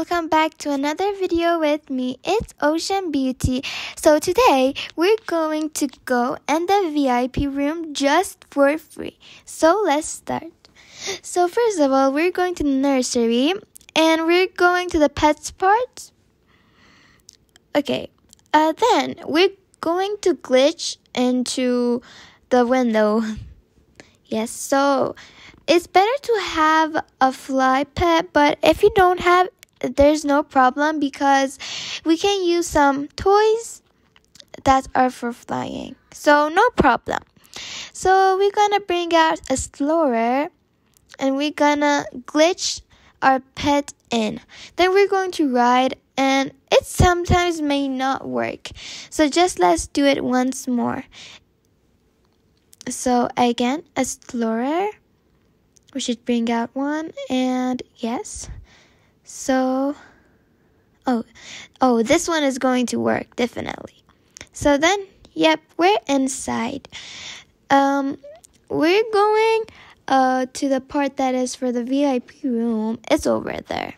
welcome back to another video with me. It's Ocean Beauty. So today we're going to go in the VIP room just for free. So let's start. So first of all, we're going to the nursery and we're going to the pets part. Okay, uh, then we're going to glitch into the window. Yes, so it's better to have a fly pet, but if you don't have, there's no problem because we can use some toys that are for flying. So no problem. So we're gonna bring out a explorer and we're gonna glitch our pet in. Then we're going to ride and it sometimes may not work. So just let's do it once more. So again, a explorer we should bring out one and yes so oh oh this one is going to work definitely. So then yep we're inside. Um we're going uh to the part that is for the vip room. It's over there.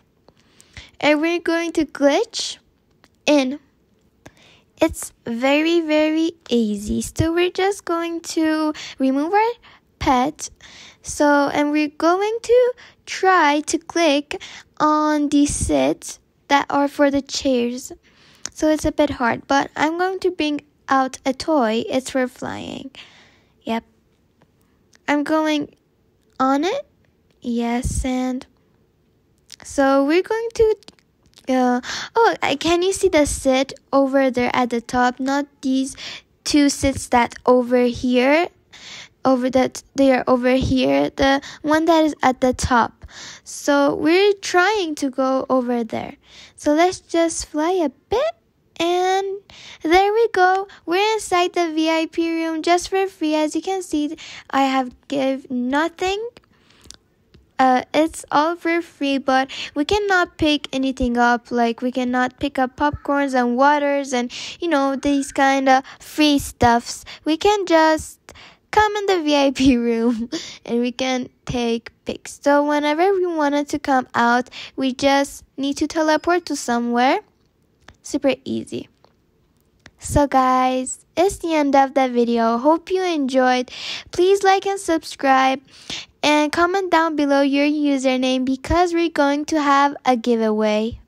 And we're going to glitch in. It's very very easy. So we're just going to remove our pet so, and we're going to try to click on the seats that are for the chairs. So it's a bit hard, but I'm going to bring out a toy. It's for flying. Yep. I'm going on it. Yes, and so we're going to uh, oh, can you see the sit over there at the top? Not these two sits that over here over that they are over here the one that is at the top. So we're trying to go over there. So let's just fly a bit and there we go. We're inside the vip room just for free. As you can see i have give nothing. Uh, it's all for free, but we cannot pick anything up. Like we cannot pick up popcorns and waters and you know these kind of free stuffs. We can just come in the VIP room and we can take pics. So whenever we wanted to come out, we just need to teleport to somewhere. Super easy. So guys, it's the end of the video. Hope you enjoyed. Please like and subscribe and comment down below your username because we're going to have a giveaway.